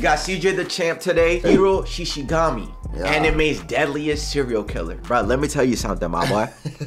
You got CJ Dachamp today. Hiro Shishigami, Yeah. anime's deadliest serial killer. Bro, let me tell you something, my boy.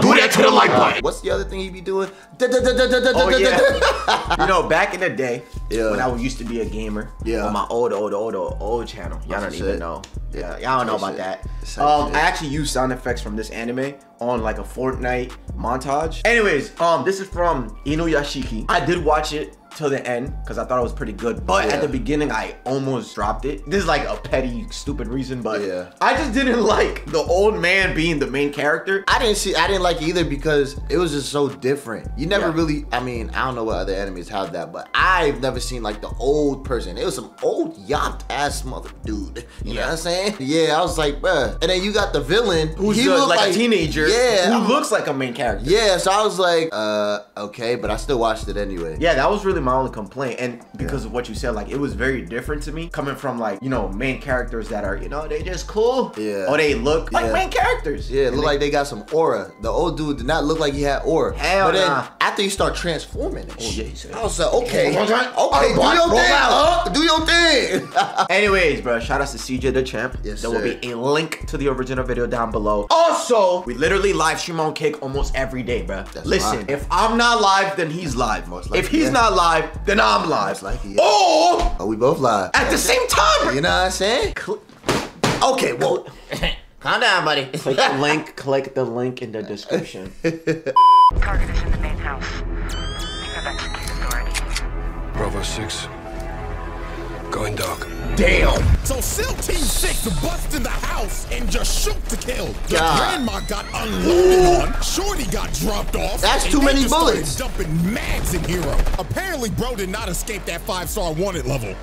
Do that to the like button. What's the other thing he be doing? Oh yeah. you know, back in the day, Yeah. when I used to be a gamer, Yeah. on my old, old, old, old, old channel. Y'all don't even know. Yeah, y'all don't know about that. Same Um. I actually used sound effects from this anime on like a Fortnite montage. Anyways, um, this is from Inuyashiki. I did watch it till the end because I thought it was pretty good, but Yeah. at the beginning I almost dropped it. This is like a petty, stupid reason, but Yeah. I just didn't like the old man being the main character. I didn't see. I didn't like it either because it was just so different. You never Yeah. really. I mean, I don't know what other enemies have that, but I've never seen like the old person. It was some old yacht ass mother dude. You know what I'm saying? Yeah, I was like, bruh. And then you got the villain Who's he looked like, a teenager Yeah, who looks like a main character. Yeah, so I was like, uh, okay, but I still watched it anyway. Yeah, that was really my only complaint. And because of what you said, like it was very different to me coming from like, you know, main characters that are, you know, they just cool. Yeah. Or they look like main characters. Yeah, And they- like they got some aura. The old dude did not look like he had aura. Hell but then nah. After you start transforming and oh, yeah, shit, he said- I was like, okay, okay, do your thing, huh? Do your thing. Anyways, bro, shout out to CJ Dachamp. Yes, there will be a link to the original video down below. Also, we literally live stream on Kick almost every day, bro. That's Listen, right. if I'm not live, then he's live. Most if he's yeah. not live, then I'm live. Most likely, yeah. Or oh, we both live. at the same time. You know what I'm saying? Cl- Okay, well, calm down, buddy. click the link. Click the link in the description. Target is in the main house. You have executed already. Bravo 6. Going dark. Damn. So SEAL Team 6 bust in the house and just shoot to kill. The God. grandma got unloaded on, Shorty got dropped off. That's too many bullets. dumping mags in Hiro. Apparently, bro did not escape that five-star wanted level.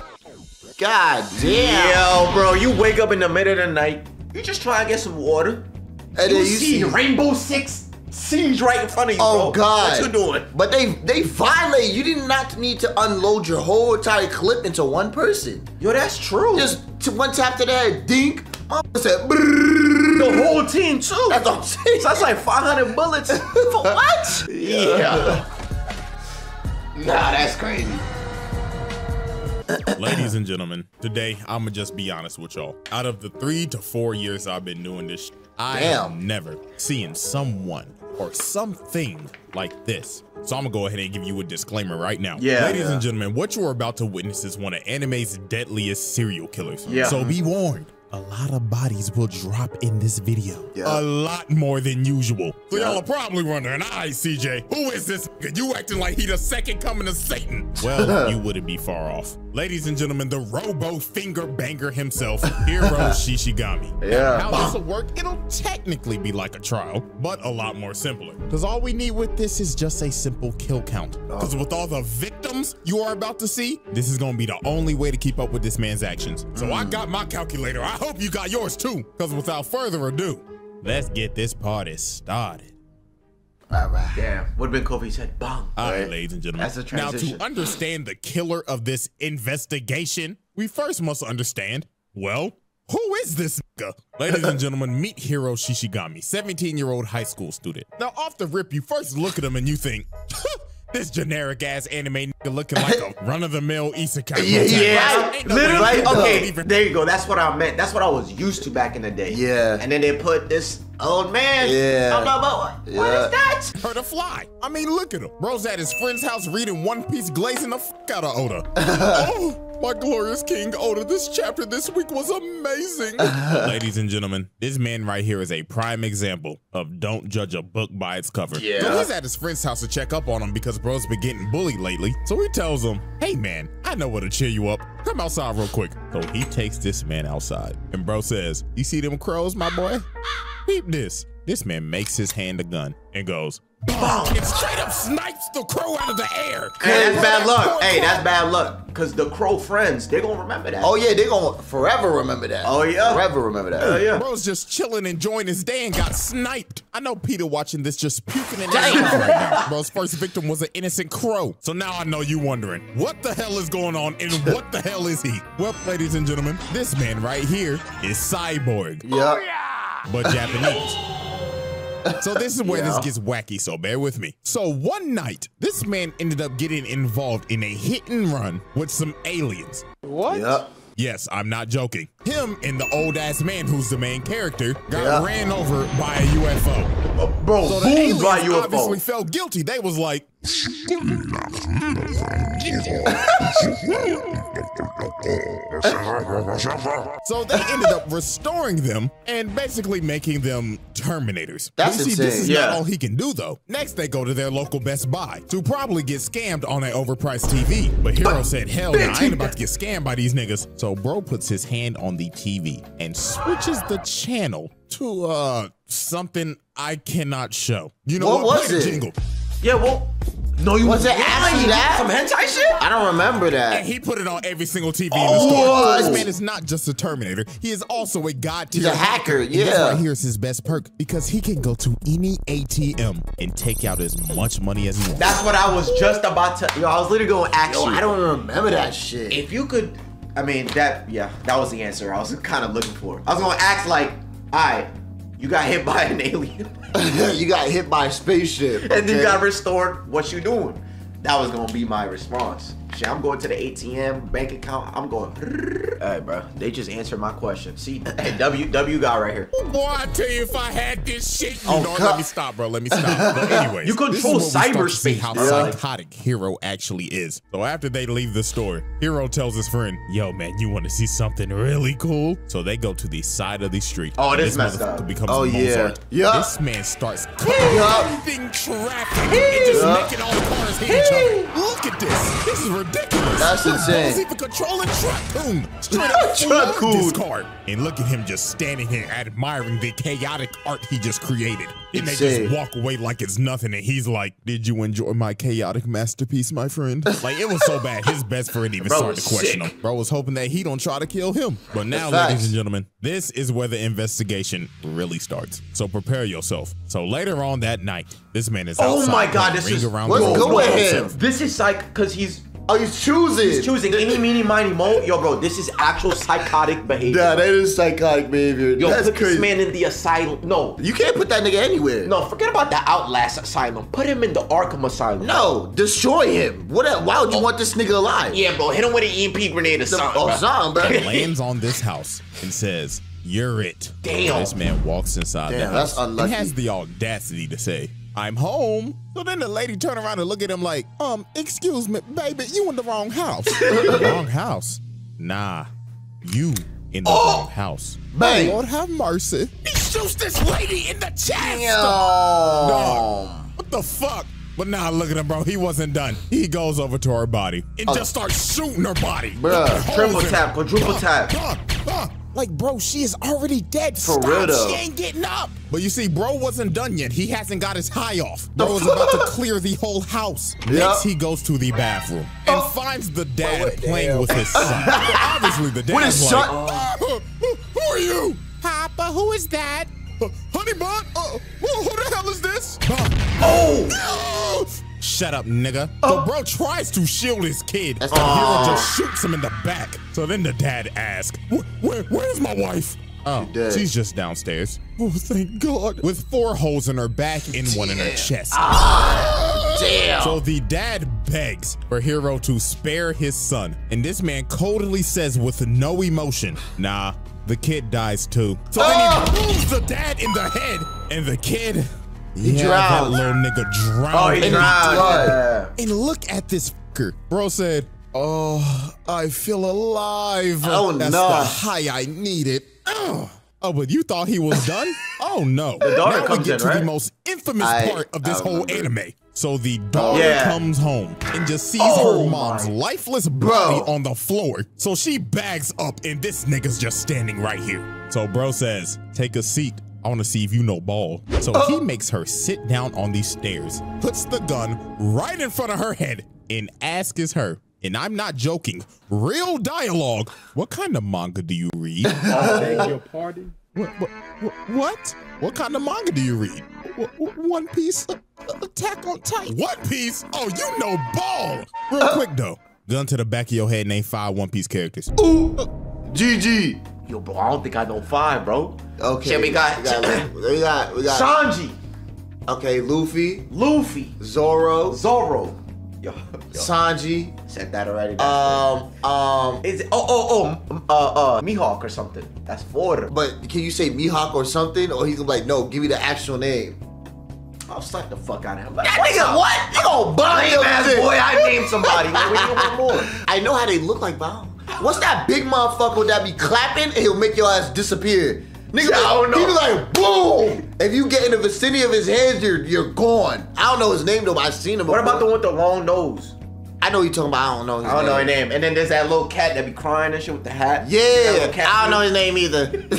God damn. Yo, bro, you wake up in the middle of the night. You just try and get some water. And you, then see, Rainbow Six siege right in front of you, Oh bro. God! What you doing? But they they violate. You did not need to unload your whole entire clip into one person. Yo, that's true. Just t- one tap to the head, dink. Motherfucker said, the whole team too. That's what I'm saying. So that's like 500 bullets for what? Yeah. Nah, that's crazy. Ladies and gentlemen, today I'ma just be honest with y'all. Out of the three to four years I've been doing this, sh- I have never seen someone or something like this. So I'm gonna go ahead and give you a disclaimer right now. Yeah. Ladies Yeah. and gentlemen, what you are about to witness is one of anime's deadliest serial killers. Yeah. So be warned. A lot of bodies will drop in this video. Yeah. A lot more than usual. So y'all are probably wondering, all right, CJ, who is this? You acting like he the second coming of Satan. Well, you wouldn't be far off. Ladies and gentlemen, the robo finger banger himself, Hiro Shishigami. Yeah. How this will work, it'll technically be like a trial, but a lot more simpler. Because all we need with this is just a simple kill count. Oh. Because with all the victims you are about to see, this is going to be the only way to keep up with this man's actions. So mm. I got my calculator. I hope you got yours too. Because without further ado, let's get this party started. All right. Damn. Would have been cool if he said bang. All right, Right. ladies and gentlemen. That's a now, to understand the killer of this investigation, we first must understand, well, who is this nigga? Ladies and gentlemen, meet Hiro Shishigami, 17 year old high school student. Now, off the rip, you first look at him and you think, this generic ass anime nigga looking like a run of the mill isekai. Yeah, yeah. Right? No Literally, he okay, even- there you go. That's what I meant. That's what I was used to back in the day. Yeah. And then they put this old man. Yeah. I'm about what, what Yeah. is that? Heard a fly. I mean, look at him. Bro's at his friend's house reading One Piece, glazing the fuck out of Oda. oh, my glorious King Oda, this chapter this week was amazing. Ladies and gentlemen, this man right here is a prime example of don't judge a book by its cover. Yeah. So he's at his friend's house to check up on him because bro's been getting bullied lately. So he tells him, hey man, I know what to cheer you up. Come outside real quick. So he takes this man outside. And bro says, you see them crows, my boy? Peep this. This man makes his hand a gun and goes, Bonk! It straight up snipes the crow out of the air. Hey, that's bad luck. Hey, that's bad luck. Cause the crow friends, they gonna remember that. Oh yeah, they gonna forever remember that. Oh, yeah. forever remember that. Hell yeah. Bro's just chilling, and enjoying his day, and got sniped. I know Peter watching this just puking in his mouth right now. Bro's first victim was an innocent crow. So now I know you wondering, what the hell is going on and what the hell is he? Well, ladies and gentlemen, this man right here is Cyborg, Yeah. but Japanese. So this is where Yeah. this gets wacky, so bear with me. So one night, this man ended up getting involved in a hit and run with some aliens. Yep. Yes, I'm not joking. Him and the old ass man who's the main character got Yeah. ran over by a UFO. Uh, bro, So the aliens by UFO. obviously felt guilty. They was like, so they ended up restoring them and basically making them Terminators. That's But you see, this insane. is Yeah. not all he can do though. Next, they go to their local Best Buy to probably get scammed on an overpriced TV. But Hiro said, hell no, I ain't about to get scammed by these niggas. So bro puts his hand on the TV and switches the channel to uh something I cannot show. You know What what? was Play it? jingle. Yeah, well, no, you Was it lying. actually You that? Some hentai shit? I don't remember And that. he put it on every single TV in Oh, the store. what? This man is not just a Terminator. He is also a god tier. He's a hacker, And yeah. This right here is his best perk because he can go to any ATM and take out as much money as he wants. That's what I was just about to. Yo, I was literally going to ask Yo, you. I don't remember that shit. If you could, I mean, that, yeah, that was the answer I was kind of looking for. I was going to ask, like, all right, you got hit by an alien you got hit by a spaceship. and then you got restored. What you doing? That was going to be my response. Shit, I'm going to the ATM, bank account. I'm going, hey, bro, they just answered my question. See, hey, W, W guy right here. Boy, I tell you, if I had this shit, you Oh, know, God. let me stop, bro. Let me stop. But anyways, You control where we see cyberspace, how bro. psychotic Hiro actually is. So after they leave the store, Hiro tells his friend, "Yo, man, you want to see something really cool?" So they go to the side of the street. Oh, and this messed motherfucker up. becomes Oh, yeah. Mozart. Yeah. This man starts Yeah. clearing traffic and just Yeah. making all the cars hit each other. Look at this. This is ridiculous. That's Look, insane. Bro's even controlling Truck-kun. Straight up Truck-kun. this car. And look at him just standing here admiring the chaotic art he just created. And they Insane. just walk away like it's nothing. And he's like, Did you enjoy my chaotic masterpiece, my friend? Like, it was so bad. His best friend even Bro started to question sick. him. Bro was hoping that he don't try to kill him. But now, Facts. ladies and gentlemen, this is where the investigation really starts. So prepare yourself. So later on that night, this man is Oh my God, this is- around What's the good with him? This is psych, because he's Oh, he's choosing. He's choosing any, meeny, miny, mo. Yo, bro, this is actual psychotic behavior. Yeah, that is psychotic behavior. Yo, That's put crazy. this man in the asylum. No, you can't put that nigga anywhere. no, forget about the Outlast asylum. Put him in the Arkham asylum. No, destroy him. What? Why would you oh. want this nigga alive? Yeah, bro, hit him with an EMP grenade or The, something. oh, something, bro. lands on this house and says, You're it. Damn. And this man walks inside the house that's unlucky. and has the audacity to say, I'm home. So then the lady turn around and look at him like, um, excuse me, baby, you in the wrong house. wrong house? Nah, you in the Oh! wrong house. Bang. Lord have mercy. He shoots this lady in the chest. Damn. Dog. What the fuck? But nah, look at him, bro. He wasn't done. He goes over to her body and just starts shooting her body. Oh. Bruh. Triple in her. tap, quadruple Uh, tap. uh, uh. Like, bro, she is already dead. For Stop. real, though. She ain't getting up. But you see, bro wasn't done yet. He hasn't got his high off. Bro is about to clear the whole house. Yep. Next, he goes to the bathroom and finds the dad playing with his son. Obviously, the dad With his like, son? "Ah, who, who are you? Papa, who is that? Uh, honey bun? Uh, who, who the hell is this? oh! Shut up, nigga. So bro tries to shield his kid. That's The not- Hiro just shoots him in the back. So then the dad asks, "Wh- where, where's my wife? Oh, dead. she's just downstairs. Oh, thank God. With four holes in her back and one in her chest. Damn. So the dad begs for Hiro to spare his son, and this man coldly says with no emotion, "Nah, the kid dies too." So then Ah! he moves the dad in the head, and the kid, He yeah, drowns. That little nigga drowned. Oh, he in drowned. blood. Yeah. and look at this fucker. Bro said, Oh, I feel alive. Oh, That's no. the high I needed. Ugh. Oh, but you thought he was done? oh no. The daughter now comes we get in, to right? the most infamous I- part of this whole remember. anime. So the daughter Yeah. comes home and just sees Oh, her mom's my. lifeless body Bro. on the floor. So she bags up and this nigga's just standing right here. So bro says, take a seat. I want to see if you know ball. So he makes her sit down on these stairs, puts the gun right in front of her head, and asks her, and I'm not joking, real dialogue, what kind of manga do you read? beg your pardon? What, what, what, what? What kind of manga do you read? Wh- wh- One Piece, uh, uh, Attack on Titan. One Piece? Oh, you know ball. Real quick though, gun to the back of your head, name five One Piece characters. Ooh, GG. Yo, bro, I don't think I know five, bro. Okay. Shit, we got, We got. We got. We got Sanji. Okay, Luffy, Luffy, Zoro, Zoro. Yo, yo, Sanji. said that already. Um, um. Is it, oh oh oh uh uh Mihawk or something. That's four. But can you say Mihawk or something, or he's gonna be like, no, give me the actual name. I'll slap the fuck out of him. That nigga, what? You gonna buy Lame ass boy, I named somebody. Like, what do you want more? I know how they look like, Bow. What's that big motherfucker that be clapping and he'll make your ass disappear? Nigga, Yeah, I don't know. he be like, boom! If you get in the vicinity of his hands, you're you're gone. I don't know his name though, but I've seen him What about the one with the long nose? I know you're talking about, I don't know his I don't know his name. name. And then there's that little cat that be crying and shit with the hat. Yeah, cat I don't know his name either.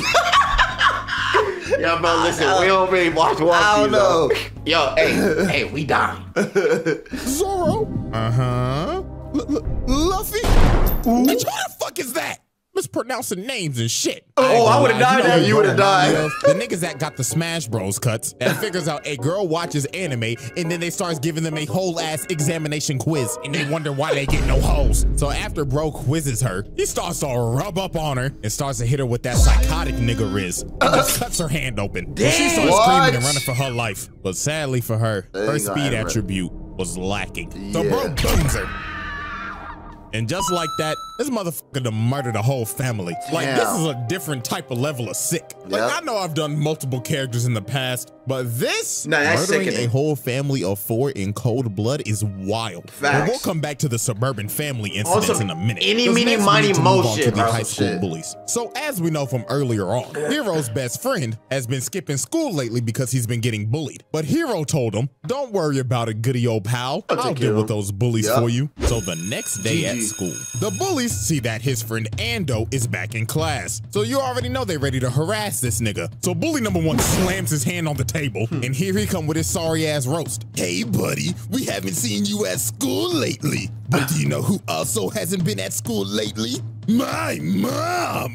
Yeah, bro, listen, we don't really watch One I don't though. know. Yo, hey, hey, we dying. Zoro. Uh huh. Luffy. Bitch, who the fuck is that? Mispronouncing names and shit. Oh, I would've died You know there. You would've died. remind? The niggas that got the Smash Bros cuts and figures out a girl watches anime and then they starts giving them a whole ass examination quiz and they wonder why they get no hoes. So after bro quizzes her, he starts to rub up on her and starts to hit her with that psychotic nigga riz. And just uh, cuts her hand open. And she starts What? screaming and running for her life. But sadly for her, They her speed attribute was lacking. So bro Yeah. booms her. And just like that, this motherfucker done murdered a whole family. Like this is a different type of level of sick. Like Yep. I know I've done multiple characters in the past, but this Nah, murdering sickening. a whole family of four in cold blood is wild. But we'll come back to the suburban family incidents some in a minute. any, 'Cause meeny, next we miny, need to mo move on shit, to the bro. high school Shit. bullies. So as we know from earlier on, Hiro's best friend has been skipping school lately because he's been getting bullied. But Hiro told him, "Don't worry about it, goody old pal. I'll I'll deal with those bullies Yep. for you." So the next day at school, the bullies see that his friend Ando is back in class. So you already know they're ready to harass this nigga. So bully number one slams his hand on the table, Hmm. and here he come with his sorry ass roast. Hey buddy, we haven't seen you at school lately. But do you know who also hasn't been at school lately? My mom.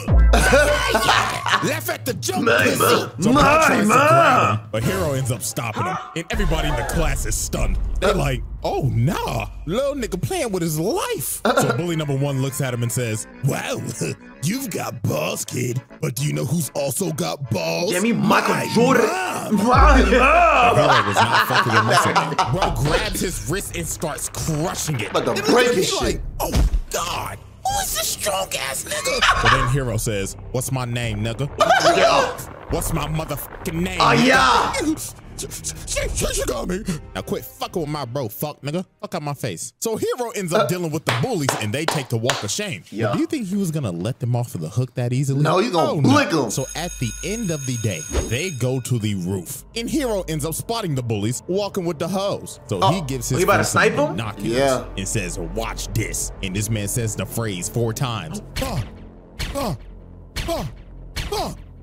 Laugh at the joke. My mom. So My Paul tries to mom. but Hiro ends up stopping him, and everybody in the class is stunned. They're uh. like, "Oh nah, little nigga playing with his life." Uh. So bully number one looks at him and says, "Wow, you've got balls, kid. But do you know who's also got balls? Damn, me Michael My Jordan. mom." My Hiro mom. was not fucking with muscle. Bro grabs his wrist and starts crushing it. But the And break look at his me shit. Like, oh God, who is this strong ass nigga? but then Hiro says, "What's my name, nigga? What's my motherfucking name? Oh, nigga?" yeah. She, she, she, got me. Now quit fucking with my bro, fuck nigga. Fuck out my face. So Hiro ends up dealing with the bullies and they take the walk of shame. Yeah. Do you think he was gonna let them off of the hook that easily? No, he gonna blick 'em. So at the end of the day, they go to the roof. And Hiro ends up spotting the bullies walking with the hoes. So he gives his he about to snipe binoculars Yeah. and says, watch this. And this man says the phrase four times. Ah, ah.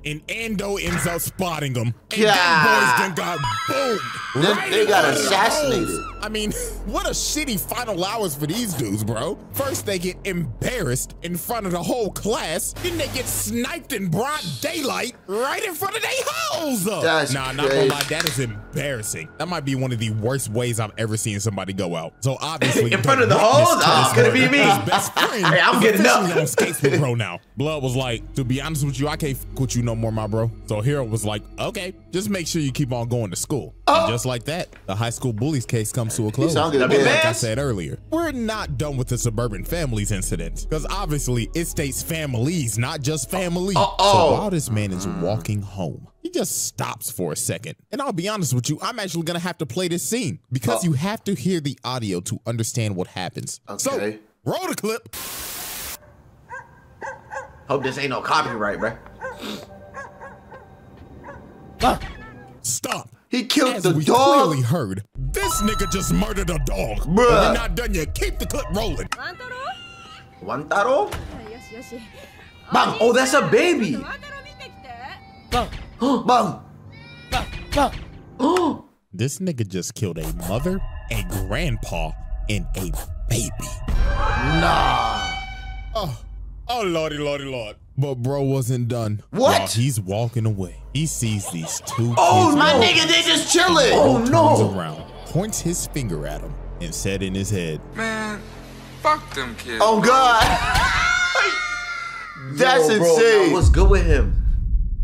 And Ando ends up spotting him. And God. them boys then got boomed. They- right they got assassinated. I mean, what a shitty final hours for these dudes, bro. First, they get embarrassed in front of the whole class. Then they get sniped in broad daylight right in front of their hoes. That's nah, not gonna crazy. lie, that is embarrassing. That might be one of the worst ways I've ever seen somebody go out. So obviously, In front of the hoes? Oh, ah, could it be me? Best friend Hey, I'm getting up. on skates with bro now. Blood was like, to be honest with you, I can't f with you no more, my bro. So Hiro was like, okay, just make sure you keep on going to school. And just like that, the high school bullies case comes to a close. sound good, But man. like I said earlier, we're not done with the suburban families incident because obviously it states families, not just uh, family. Uh, so Uh-oh. while this man is walking home, he just stops for a second. And I'll be honest with you, I'm actually gonna have to play this scene because uh. you have to hear the audio to understand what happens. So Okay. roll the clip. Hope this ain't no copyright, bro. Stop. He killed As the we dog. Clearly heard. This nigga just murdered a dog. Bruh. We're not done yet. Keep the clip rolling. Wantaro? Wantaro? Bang! Oh, that's a baby. Bang! Bang! Bang! Bang! This nigga just killed a mother, a grandpa, and a baby. Nah. Oh, oh lordy, lordy, lord. But bro wasn't done. What? While he's walking away. He sees these two Oh, kids. My no. nigga, they just chilling. Oh, no! turns no. around, points his finger at him, and said in his head, Man, fuck them kids. Oh God. That's Yo, bro, insane. now what's good with him?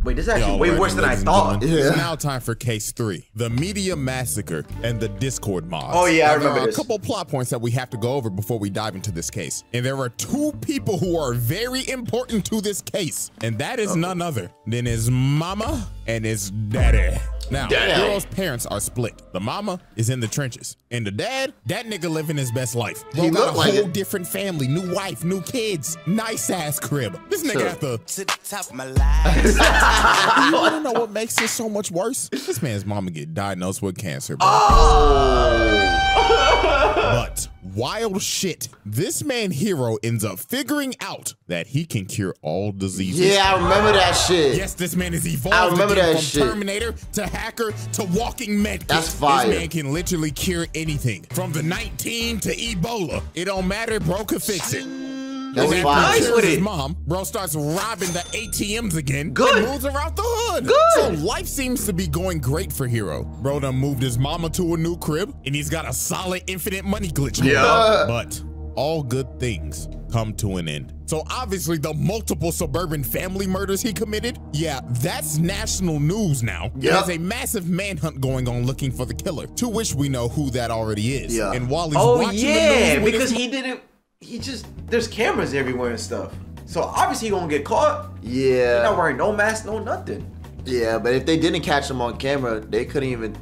Wait, this is actually Y'all way worse than I ladies and thought. gentlemen? Yeah. It's now time for case three: the media massacre and the Discord mods. Oh, yeah, I Now, remember there are this. a couple plot points that we have to go over before we dive into this case, and there are two people who are very important to this case, and that is none other than his mama and his daddy. Now, Daddy. Hiro's parents are split. The mama is in the trenches, and the dad, that nigga living his best life. Bro He got a like whole it. different family, new wife, new kids, nice ass crib. This nigga Sure. at the to the top of my life. you wanna know what makes this so much worse? This man's mama get diagnosed with cancer, bro. Oh! But wild shit. This man Hiro ends up figuring out that he can cure all diseases. Yeah, I remember that shit. Yes, this man is evolved I remember that from shit. Terminator to hacker to walking med. That's fire. This man can literally cure anything. From the 19 to Ebola. It don't matter, bro Can fix it. That's And after he Nice with his it. mom, bro starts robbing the ATMs again. Good. And moves around the hood. Good. So life seems to be going great for Hiro. Bro done moved his mama to a new crib, and he's got a solid infinite money glitch. Yeah. But all good things come to an end. So obviously the multiple suburban family murders he committed, yeah, that's national news now. Yep. There's a massive manhunt going on looking for the killer, to which we know who that already is. Yeah. And while he's Oh watching the yeah, news with because he didn't. He just there's cameras everywhere and stuff. So obviously he gonna get caught. He's not Yeah, wearing no mask, no nothing. yeah, but if they didn't catch him on camera, they couldn't even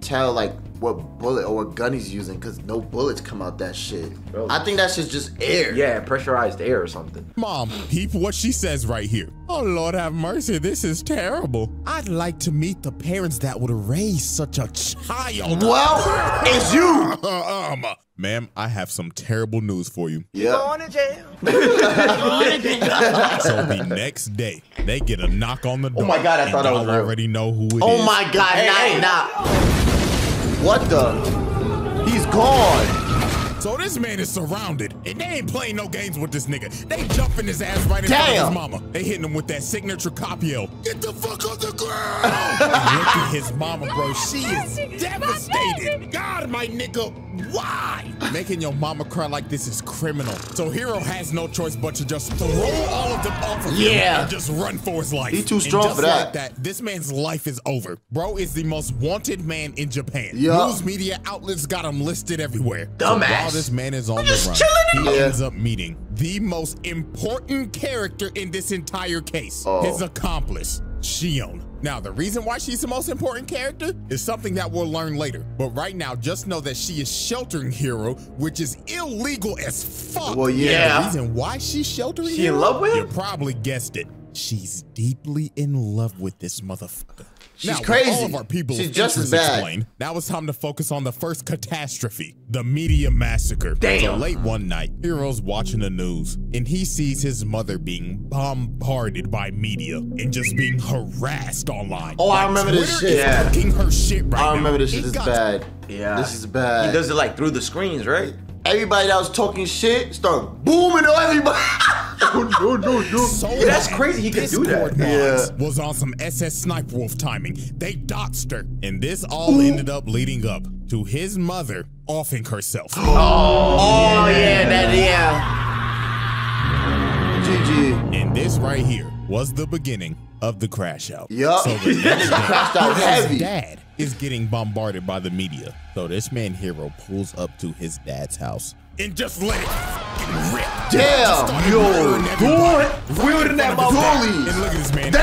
tell like what bullet or what gun he's using because no bullets come out that shit. Bro. I think that's just just air. Yeah, pressurized air or something. Mom, peep what she says right here. Oh, Lord have mercy, this is terrible. I'd like to meet the parents that would raise such a child. Well, it's you. um, ma'am, I have some terrible news for you. Yeah. Going to jail. So the next day, they get a knock on the door. Oh my God, I thought I was y'all real. already know who it is. Oh my god, Hey, nah, hey. nah. What the? He's gone. So this man is surrounded, and they ain't playing no games with this nigga. They jumping his ass right in front of his mama. They hitting him with that signature cop yell. Get the fuck on the ground! look at his mama, bro. She is devastated. God, my nigga, why? Making your mama cry like this is criminal. So Hiro has no choice but to just throw all of them off of him Yeah. and just run for his life. He too And strong just for that. Like that. This man's life is over. Bro is the most wanted man in Japan. Yup. News media outlets got him listed everywhere. Dumbass. While this man is on just the run, he Yeah. ends up meeting the most important character in this entire case. Oh. His accomplice, Shion. Now, the reason why she's the most important character is something that we'll learn later. But right now, just know that she is sheltering Hiro, which is illegal as fuck. Well, yeah. Yeah. The reason why she's sheltering She in Hiro, love with him? You probably guessed it. She's deeply in love with this motherfucker. She's now, crazy. All of our people She's just as bad. explained, now it's time to focus on the first catastrophe, the media massacre. Damn. So late one night, Hiro's watching the news, and he sees his mother being bombarded by media and just being harassed online. Oh, I remember this shit. Is Yeah. cooking her shit right I remember now. this shit It is got- bad. Yeah. This is bad. He does it like through the screens, right? Everybody that was talking shit start booming on everybody. no, no, no, no. So Yeah, that's crazy he could do that. Discord Yeah. was on some SSSniperWolf timing. They doxed her, and this all ended up leading up to his mother offing herself. Oh yeah, that yeah. GG. And this right here was the beginning of the crash out. Yup. So the That next nigga crashed out day, heavy. His dad is getting bombarded by the media. So this man Hiro pulls up to his dad's house and just let it fucking rip. Damn, yo, do it. Wielding that motherfucker. Oh. And look at this man.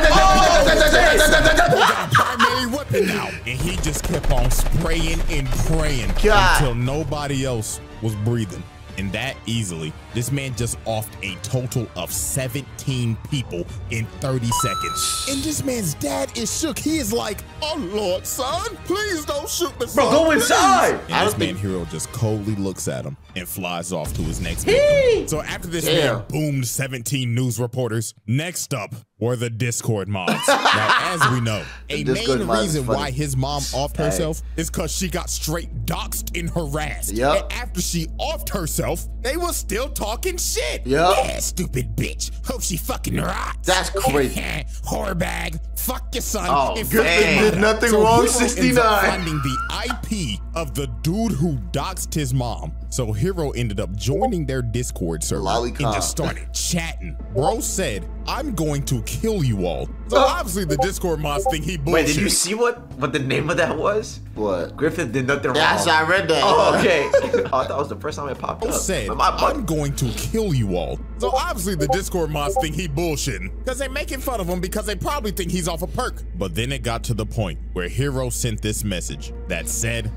Out, and he just kept on spraying and praying God. until nobody else was breathing. And that easily, this man just offed a total of 17 people in 30 seconds. And this man's dad is shook. He is like, oh Lord, son, please don't shoot me. Bro, son, go please." inside. And this man Hiro just coldly looks at him and flies off to his next victim. So after this Damn. man boomed 17 news reporters, next up were the Discord mods. now, as we know, a main reason why his mom offed herself is because she got straight doxxed and harassed. Yup. And after she offed herself, they were still talking shit. Yup. Yeah, stupid bitch. Hope she fucking rots. That's crazy. Whore bag. Fuck your son. Oh, and good fuck thing did nothing so wrong, Hiro ends up 69. Finding the IP of the dude who doxed his mom. So Hiro ended up joining their Discord server Lolicon. and just started chatting. Bro said, I'm going to kill you all. So uh. obviously the Discord mods think he bullshit. Wait, did you see what what the name of that was? What? Griffith did nothing wrong. Yes, I read that. Oh, okay. oh, I thought it was the first time it popped up. said, But my butt- I'm going to kill you all. So obviously the Discord mods think he bullshitting. Because they making fun of him because they probably think he's off a perk. But then it got to the point where Hiro sent this message that said,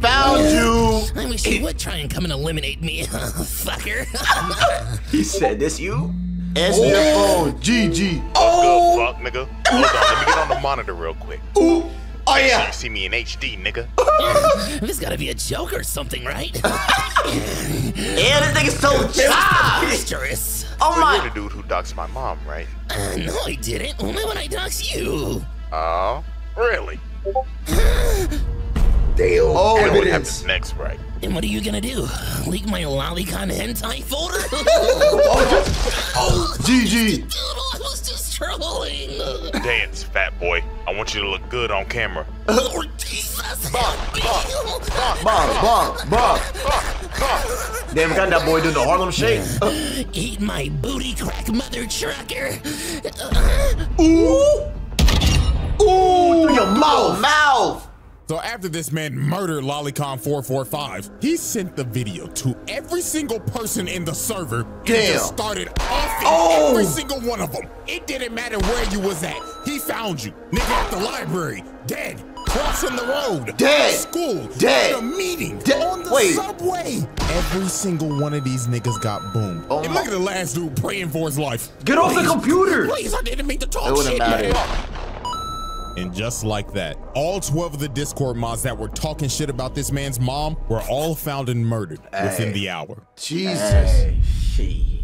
Found you. I wish you would try and come and eliminate me, fucker. he said, "This you?" Answer your phone. GG. Good fuck, nigga. Hold on, let me get on the monitor real quick. Oh So yeah. you see me in HD, nigga. this gotta be a joke or something, right? And this nigga's so shy. Preposterous. Oh So my. you're the dude who doxed my mom, right? Uh, no, I didn't. Only when I dox you. Oh, really? Damn. Oh, I know what evidence. happens next, right? And what are you gonna do? Leak my lolicon hentai folder? Oh, GG. Oh, Dude, I was just trolling. Dance, fat boy. I want you to look good on camera. Lord Jesus, help me. Bob, Bob, Bob. Damn, got that boy doing the Harlem Shake. Eat my booty crack, mother trucker. Ooh. Ooh. Through your Mouth. mouth. So after this man murdered Lolicon445, he sent the video to every single person in the server and Damn. just started offing Oh. every single one of them. It didn't matter where you was at. He found you. Nigga at the library, dead. Crossing the road. Dead. At school. Dead. At a meeting. Dead. On the Wait. subway. Every single one of these niggas got boomed. Oh and look at the last dude praying for his life. Get off the computer. Please, I didn't mean to talk It shit, matter. man. And just like that, all 12 of the Discord mods that were talking shit about this man's mom were all found and murdered within the hour. Jesus. Hey, shit.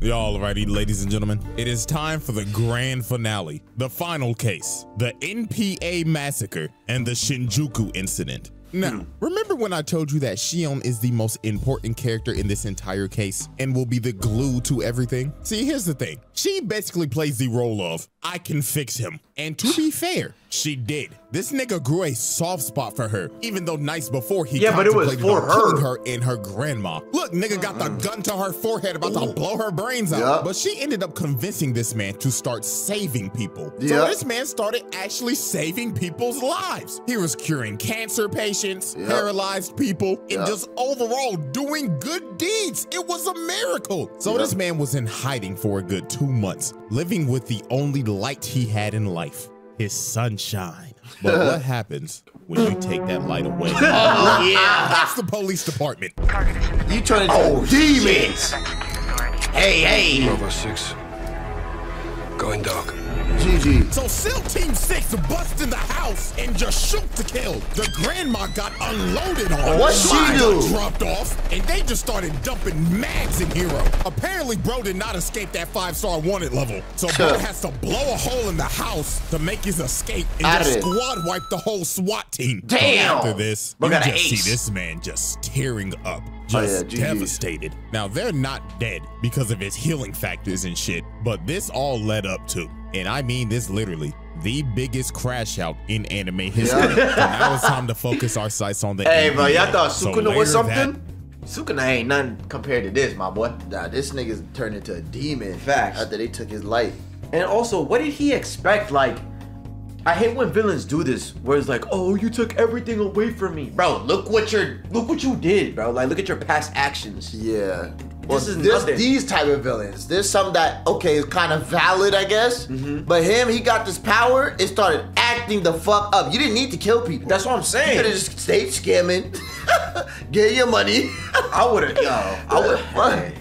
Y'all righty, ladies and gentlemen, it is time for the grand finale, the final case, the NPA massacre and the Shinjuku incident. Now, mm-hmm. remember when I told you that Shion is the most important character in this entire case and will be the glue to everything? See, here's the thing. She basically plays the role of, I can fix him. And to be fair, she did. This nigga grew a soft spot for her, even though nights before he Yeah, but it was for her. her and her grandma. Look, nigga got the gun to her forehead about to blow her brains out. Yup. But she ended up convincing this man to start saving people. So this man started actually saving people's lives. He was curing cancer patients, Yup. paralyzed people, and just overall doing good deeds. It was a miracle. So this man was in hiding for a good two months, living with the only light he had in life, his sunshine. But what happens when you take that light away? Oh, yeah. That's the police department. Target is in the You main turn into Oh, demons. shit. Hey, hey. Bravo 6. Going dark. GG. So SEAL Team 6 bust in the house and just shoot to kill. The grandma got unloaded on. What she do? dropped off, and they just started dumping mags in Hiro. Apparently, bro did not escape that five-star wanted level. So bro has to blow a hole in the house to make his escape and just squad wipe the whole SWAT team. But Damn. After this, Bro you just see this man just tearing up. Oh, yeah, devastated. Now they're not dead because of his healing factors and shit, but this all led up to, and I mean this literally, the biggest crash out in anime history. so now it's time to focus our sights on the. Hey, bro, y'all NPA. thought So Sukuna was later that- something? Sukuna ain't nothing compared to this, my boy. Nah, this nigga's turned into a demon. Facts. After they took his life. And also, what did he expect? Like, I hate when villains do this, where it's like, "Oh, you took everything away from me, bro. Look what you're, look what you did, bro. Like, look at your past actions." Yeah. Well, This is there's nothing. these type of villains. There's some that okay is kind of valid, I guess. Mm-hmm. But him, he got this power. It started acting the fuck up. You didn't need to kill people. That's what I'm saying. You could have just stayed scamming, get your money. I would have, yo, I would. What? Hey,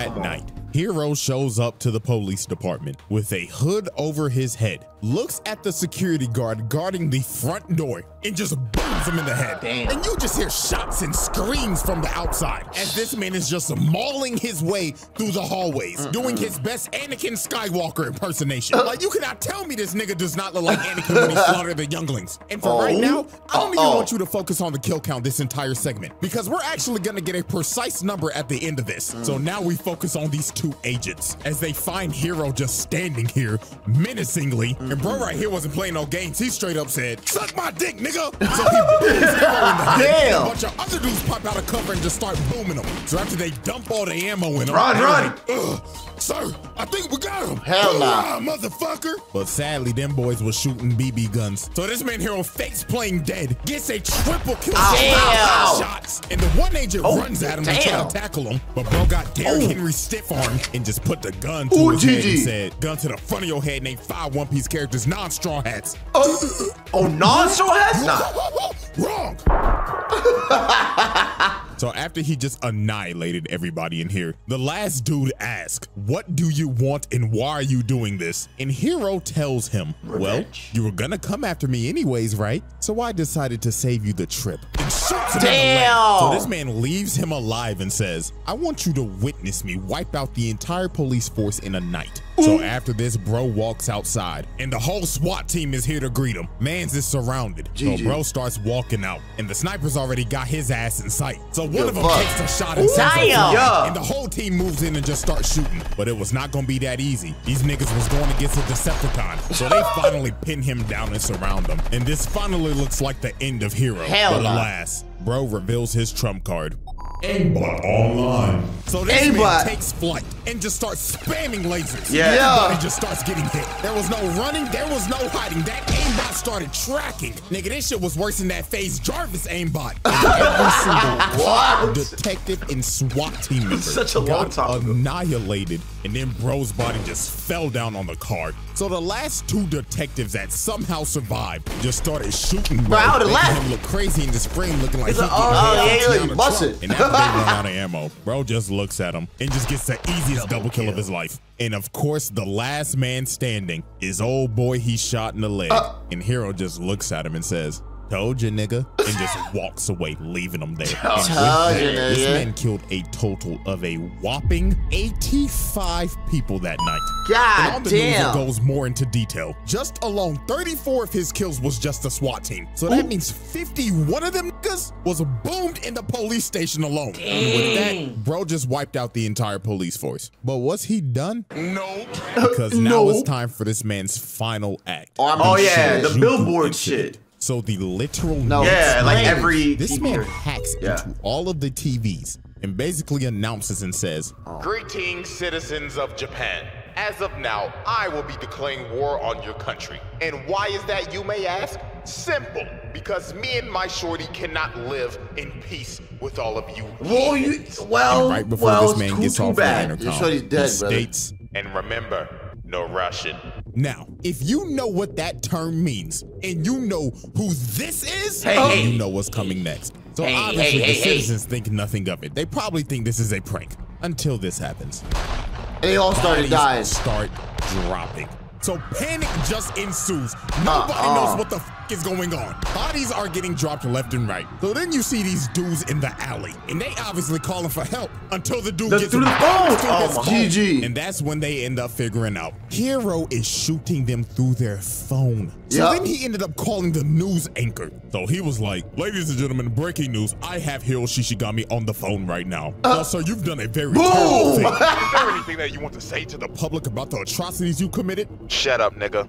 At on. night, Hiro shows up to the police department with a hood over his head, looks at the security guard guarding the front door, and just booms him in the head. Damn. And you just hear shots and screams from the outside as this man is just mauling his way through the hallways, doing his best Anakin Skywalker impersonation. Uh. like, you cannot tell me this nigga does not look like Anakin when he slaughtered the younglings. And for right oh. now, I don't even Uh-oh. want you to focus on the kill count this entire segment because we're actually gonna get a precise number at the end of this. Mm. So now we focus on these two agents as they find Hiro just standing here menacingly. Mm-hmm. And bro right here wasn't playing no games. He straight up said, suck my dick, nigga. So he A Damn. bunch of other dudes pop out of cover and just start booming them. So after they dump all the ammo in them, Run, run. like, Ugh, sir, I think we got him. Hell nah. Ah, motherfucker. But sadly, them boys was shooting BB guns. So this man Hiro fakes playing dead, gets a triple kill, Ow. shots, and the one agent Oh, runs at him and damn. try to tackle him. But bro got Derrick Oh. Henry stiff arm and just put the gun to Ooh, his head and said, "Gun to the front of your head." Named five One Piece characters, non-straw hats. Oh, oh, oh non-straw hats? Nah. Wrong. so after he just annihilated everybody in here, the last dude asks, "What do you want and why are you doing this?" And Hiro tells him, "Well, you were gonna come after me anyways, right? So I decided to save you the trip." And shoots him in the leg. Damn. So this man leaves him alive and says, "I want you to witness me wipe out the entire police force in a night." So after this, bro walks outside, and the whole SWAT team is here to greet him. Mans is surrounded. So bro starts walking out, and the sniper's already got his ass in sight. So one of them fuck. takes a shot and sends him Yeah. and the whole team moves in and just starts shooting. But it was not gonna be that easy. These niggas was going against a Decepticon, so they finally pin him down and surround him. And this finally looks like the end of Hiro. Hell but alas, bro reveals his trump card. Aimbot online. So this Aimbot. man takes flight and just starts spamming lasers. Yeah. Yeah. Everybody just starts getting hit. There was no running, there was no hiding. That aimbot started tracking. Nigga, this shit was worse than that FaZe Jarvis aimbot. And every single detective and SWAT team member Such a long got time ago. annihilated, and then bro's body just fell down on the cart. So the last two detectives that somehow survived just started shooting bro, I would've making left. him look crazy in this frame, looking like He's he like, getting oh, hit yeah, by he Tiana busted. And after they run out of ammo, bro just looks at him and just gets the easiest double, kill of his life. And of course, the last man standing is old boy he shot in the leg. Uh. and Hiro just looks at him and says, Told you, nigga, and just walks away, leaving him there. And with Told that, you, this nigga. man killed a total of a whopping 85 people that night. God and on the news, it goes more into detail. Just alone, 34 of his kills was just the SWAT team. So that means 51 of them niggas was boomed in the police station alone. And with that, bro just wiped out the entire police force. But was he done? No. Because now No. it's time for this man's final act. Army Oh, yeah, the billboard shit. So the literal No. Yeah, like Explain. every this TV man or- hacks Yeah. into all of the TVs and basically announces and says, oh. Greetings, citizens of Japan. As of now, I will be declaring war on your country. And why is that, you may ask? Simple. Because me and my shorty cannot live in peace with all of you. Well, you, well, and right before well, this man too, gets too off bad. the intercom, sure he's dead, he brother? states, And remember, no Russian. Now, if you know what that term means and you know who this is, Hey, then hey. you know what's coming next. So Hey, obviously hey, the hey, hey. citizens think nothing of it. They probably think this is a prank until this happens. They all started Bodies dying. Start dropping. So panic just ensues. Nobody Uh-uh. knows what the f- is going on. Bodies are getting dropped left and right. So then you see these dudes in the alley, and they obviously calling for help until the dude The- gets through the phone. phone. Oh, GG. And that's when they end up figuring out Hiro is shooting them through their phone. So Yup. then he ended up calling the news anchor. So he was like, Ladies and gentlemen, breaking news. I have Hiro Shishigami on the phone right now. now, sir, you've done a very terrible thing. Is there anything that you want to say to the Public about the atrocities you committed. Shut up, nigga.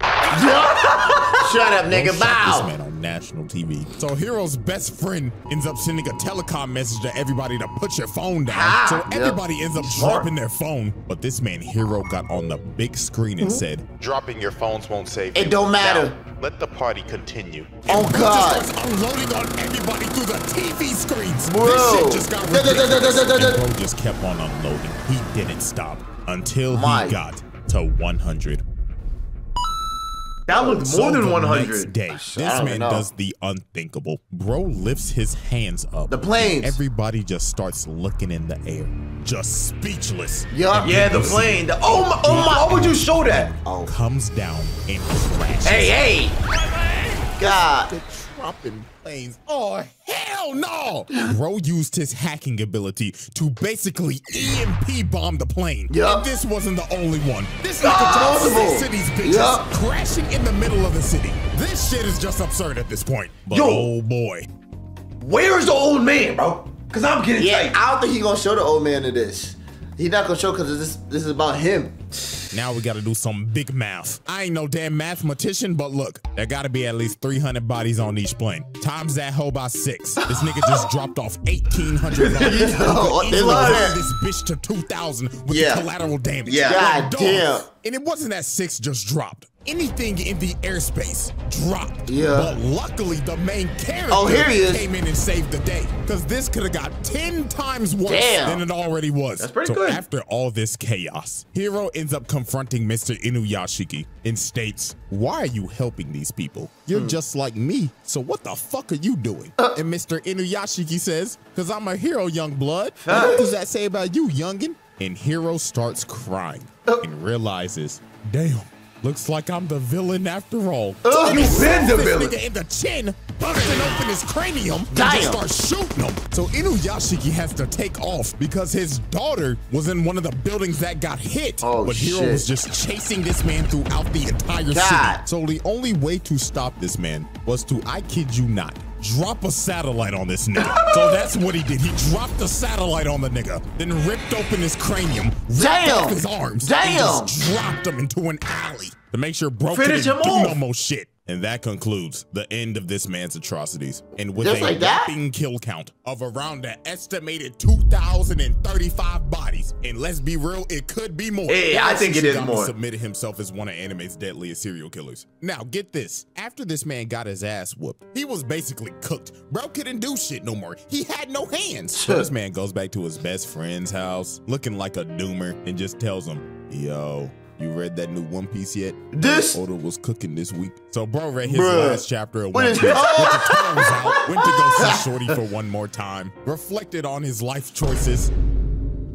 Shut up, Don't nigga. shut Bow. This man on national TV. So Hiro's best friend ends up sending a telecom message to everybody to put your phone down. Ah, so yep. everybody ends up Smart. dropping their phone. But this man Hiro got on the big screen and said, Dropping your phones won't save It don't matter. Now, let the party continue. Oh God. just starts unloading on everybody through the TV screens. Bro. This shit just got ridiculous. da- da- bro just kept on unloading. He didn't stop until My- he got to 100. That looked So more than the 100. Next day, this man know. does the unthinkable. Bro lifts his hands up. The planes. Everybody just starts looking in the air, just speechless. Yup. And Yeah, the plane. The, oh my, oh my, why would you show that? Oh comes down and crashes. Hey, hey. God. the dropping planes. Oh, hell no! Bro used his hacking ability to basically EMP bomb the plane. Yup. And this wasn't the only one. This nigga dropped multiple. six of these bitches Yup. crashing in the middle of the city. This shit is just absurd at this point. But Yo. oh boy. Where's the old man, bro? Cause I'm getting Yeah, tight. I don't think he gonna show the old man to this. He not gonna show because this this is about him. Now we gotta do some big math. I ain't no damn mathematician, but look, there gotta be at least 300 bodies on each plane. Times that hoe by six. This nigga just dropped off 1,800 bodies. Yo, You could what easily the this bitch to 2,000 with Yeah. the collateral damage. Yeah. God Like dogs. damn. And it wasn't that six just dropped. Anything in the airspace dropped. Yeah. But luckily, the main character Oh, here he is. came in and saved the day. Because this could have got 10 times worse Damn. than it already was. That's pretty so good. after all this chaos, Hiro ends up confronting Mr. Inuyashiki and states, Why are you helping these people? You're Hmm. just like me, so what the fuck are you doing? Uh. and Mr. Inuyashiki says, Because I'm a hero, young blood. And what does that say about you, youngin? And Hiro starts crying Uh. and realizes, Damn. Looks like I'm the villain after all. So You been the villain. nigga in the chin, busting open his cranium, and Damn. just starts shooting him. So Inuyashiki has to take off because his daughter was in one of the buildings that got hit. Oh, but Hiro shit. was just chasing this man throughout the entire God. city. So the only way to stop this man was to, I kid you not, drop a satellite on this nigga. so that's what he did. He dropped a satellite on the nigga, then ripped open his cranium, ripped Damn. off his arms, Damn. and just dropped him into an alley to make sure bro Finish him do off. no more shit. And that concludes the end of this man's atrocities. And with Just a like that? whopping kill count of around an estimated 2,035 bodies, and let's be real, it could be more. Yeah, I think it is more. Submitted himself as one of anime's deadliest serial killers. Now, get this: after this man got his ass whooped, he was basically cooked. Bro couldn't do shit no more. He had no hands. So this man goes back to his best friend's house, looking like a doomer, and just tells him, "Yo." You read that new One Piece yet? This- Oda was cooking this week. So bro read his Bruh. last chapter of One Piece. The toes out, went to go see Shorty for one more time, reflected on his life choices,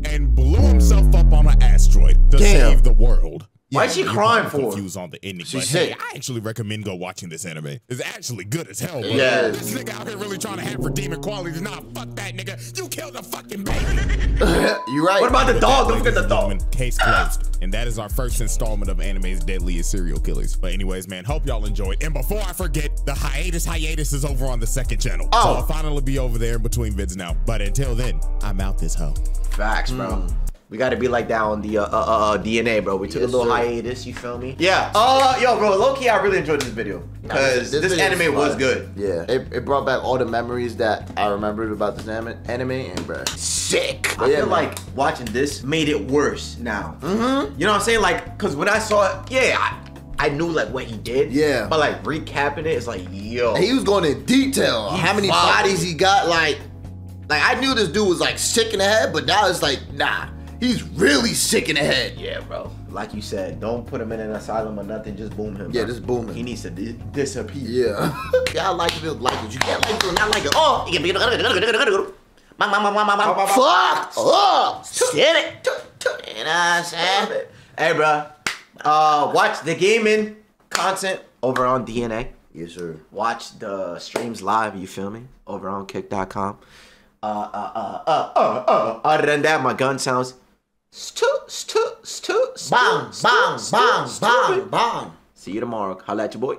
and blew himself up on an asteroid to Damn. save the world. Why is she you're crying probably for? Confused on the ending, She's but hey. I actually recommend go watching this anime. It's actually good as hell. But Yes. this nigga out here really trying to have redeeming qualities. Nah, fuck that nigga. You killed a fucking baby. you right. What about the dog? Don't forget the and dog. Case closed. And that is our first installment of anime's deadliest serial killers. But anyways, man, hope y'all enjoyed. And before I forget, the hiatus hiatus is over on the second channel. Oh. So Oh. I'll finally be over there in between vids now. But until then, I'm out this hoe. Facts, bro. Mm. We gotta be like that on the uh, uh, uh, DNA, bro. We took Yes, a little sir. hiatus, you feel me? Yeah. Uh, yo, bro, low key, I really enjoyed this video because this, video anime was fire. good. Yeah, it, it brought back all the memories that I remembered about this anime, anime and bro. sick. I feel like watching this made it worse now. Mm-hmm. You know what I'm saying? Like, cause when I saw it, yeah, I, I knew like what he did. Yeah. But like recapping it, it's like, yo. he was going in detail. on how many followed. bodies he got? Like, like I knew this dude was like sick in the head, but now it's like, nah, he's really sick in the head. yeah, bro. Like you said, don't put him in an asylum or nothing. Just boom him. Yeah, bro. just boom him. He needs to di- disappear. Yeah. Y'all like it, like it. You can't like it, not like it. Oh, you can be. Fuck up. Get it. You know what I'm saying? Hey, bro. Uh, watch the gaming content over on DNA. Yes, sir. Watch the streams live. You feel me? Over on Kick.com. Uh, uh, uh, uh, uh, uh. Other than that, my gun sounds. Stu, stu, stu, stu, Bang, stu, bang, stu, bang, stupid. bang, bang. See you tomorrow. Holla at your boy.